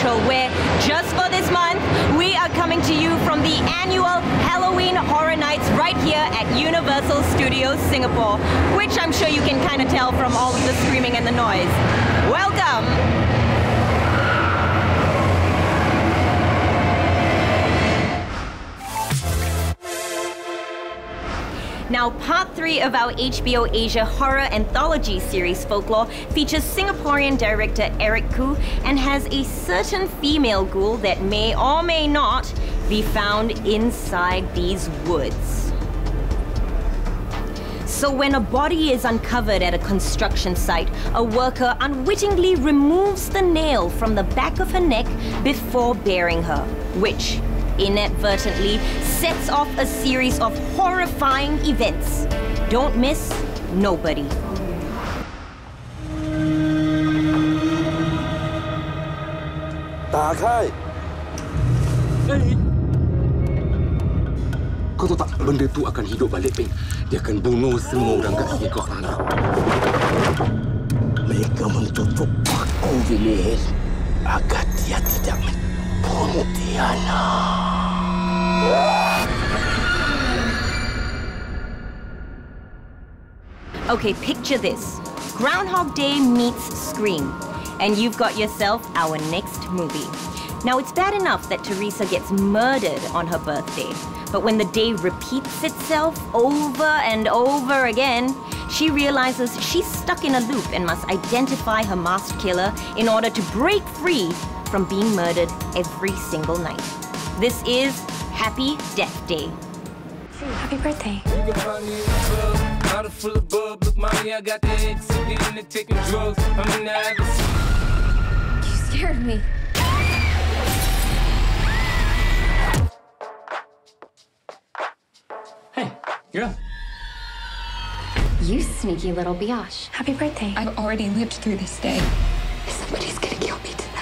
Central, where just for this month, we are coming to you from the annual Halloween Horror Nights right here at Universal Studios Singapore, which I'm sure you can kind of tell from all of the screaming and the noise. Now, part three of our HBO Asia horror anthology series Folklore features Singaporean director Eric Khoo and has a certain female ghoul that may or may not be found inside these woods. So, when a body is uncovered at a construction site, a worker unwittingly removes the nail from the back of her neck before burying her, which inadvertently sets off a series of horrifying events. Don't miss nobody. Kau tahu tak benda tu akan hidup balik, Ping. Dia akan bunuh semua orang kat sini kau sana. Mereka menutup aku Bilil agar dia tidak membunuh Tiana. Okay, picture this Groundhog Day meets Scream, and you've got yourself our next movie. Now, it's bad enough that Theresa gets murdered on her birthday, but when the day repeats itself over and over again, she realizes she's stuck in a loop and must identify her masked killer in order to break free from being murdered every single night. This is Happy Death Day. Happy birthday. You can find me in the club, bottle full of bub. Look, mommy, I got the X, getting into taking drugs. I'm in the habit. You scared me. Hey, you're up. You sneaky little biatch. Happy birthday. I've already lived through this day. Somebody's gonna kill me tonight.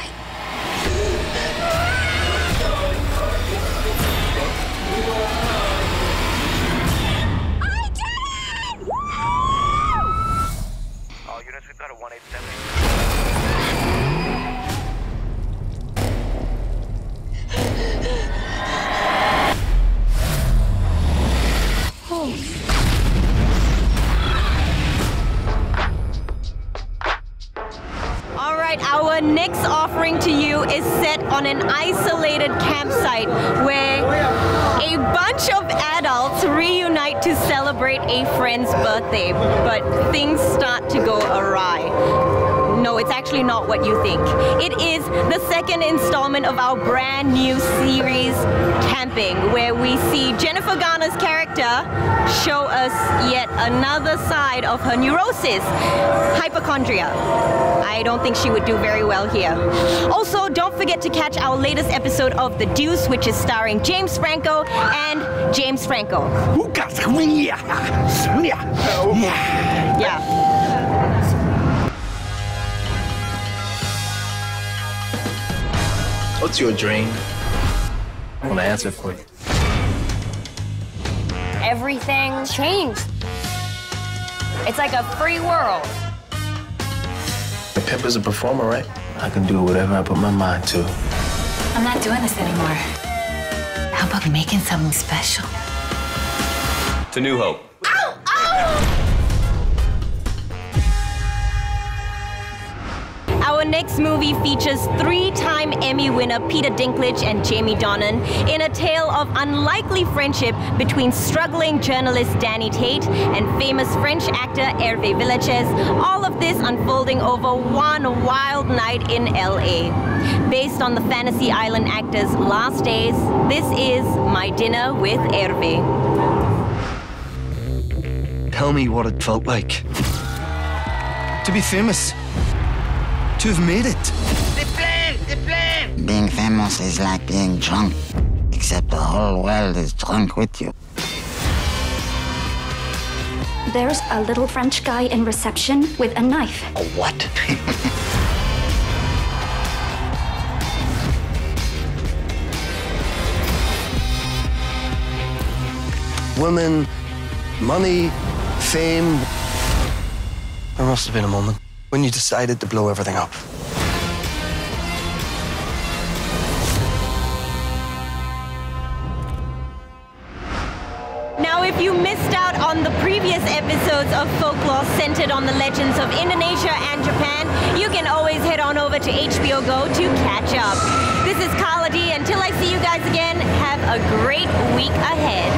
Right, our next offering to you is set on an isolated campsite where a bunch of adults reunite to celebrate a friend's birthday, but things start to go awry. No, it's actually not what you think. It is the second installment of our brand new series, Camping, where we see Jennifer Garner's character show us yet another side of her neurosis, hypochondria. I don't think she would do very well here. Also, don't forget to catch our latest episode of The Deuce, which is starring James Franco and James Franco. Yeah. What's your dream? I want to answer for you. everything changed. It's like a free world. The pimp is a performer, right? I can do whatever I put my mind to. I'm not doing this anymore. How about making something special? To New Hope. Our next movie features three-time Emmy winner Peter Dinklage and Jamie Dornan in a tale of unlikely friendship between struggling journalist Danny Tate and famous French actor Hervé Villechaize. All of this unfolding over one wild night in LA. Based on the Fantasy Island actor's last days, this is My Dinner with Hervé. Tell me what it felt like. To be famous. To have made it. The plane! The plane! Being famous is like being drunk, except the whole world is drunk with you. There's a little French guy in reception with a knife. A what? Women, money, fame. There must have been a moment when you decided to blow everything up? Now, if you missed out on the previous episodes of Folklore centered on the legends of Indonesia and Japan, you can always head on over to HBO Go to catch up. This is Kaladi. Until I see you guys again, have a great week ahead.